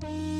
Bye.